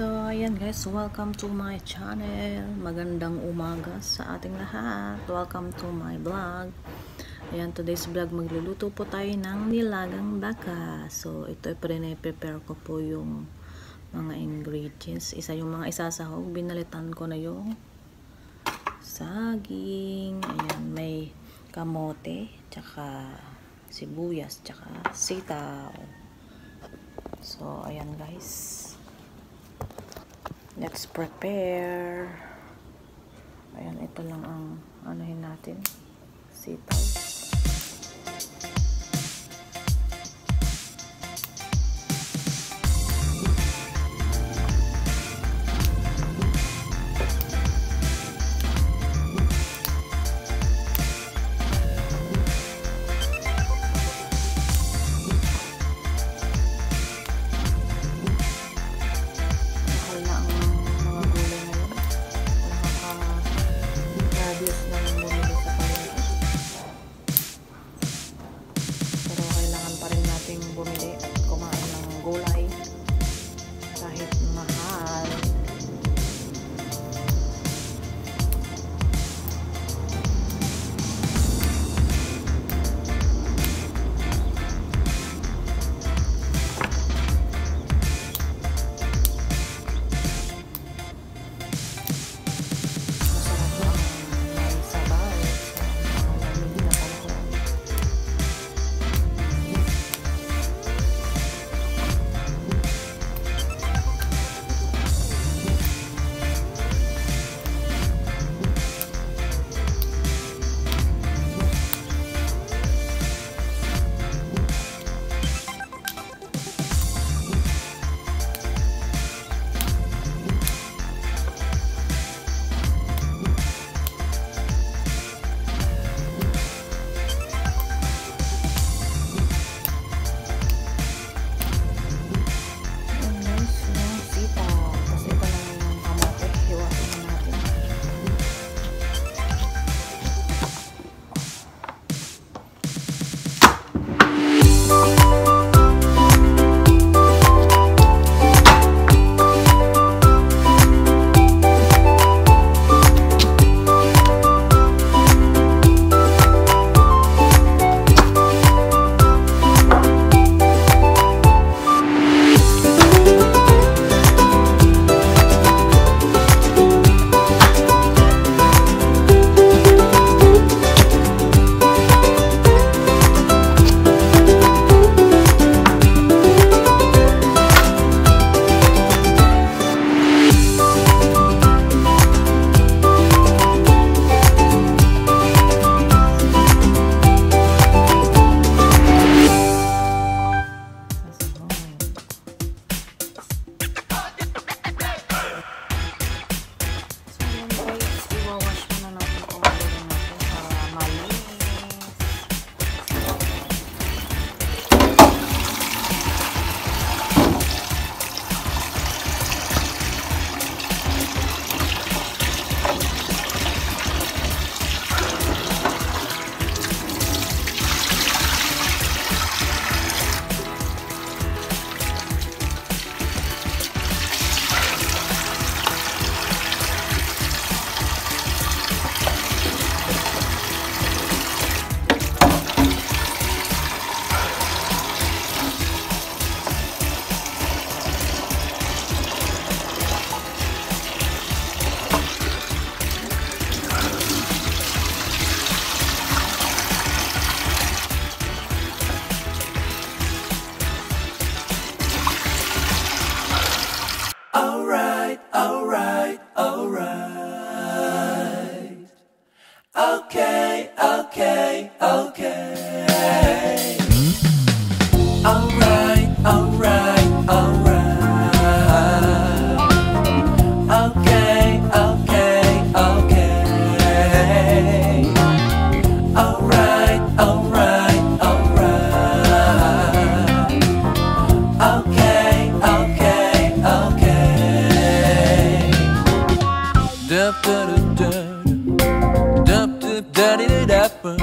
So, ayan guys, welcome to my channel. Magandang umaga sa ating lahat. Welcome to my vlog. Ayan, today's vlog, magluluto po tayo ng nilagang baka. So, ito, prepare ko po yung mga ingredients. Isa yung mga isasahog. Binalitan ko na yung saging. Ayan, may kamote, tsaka sibuyas, tsaka sitaw. So, ayan guys. Let's prepare. Ayan, ito lang ang anuhin natin. Sitaw.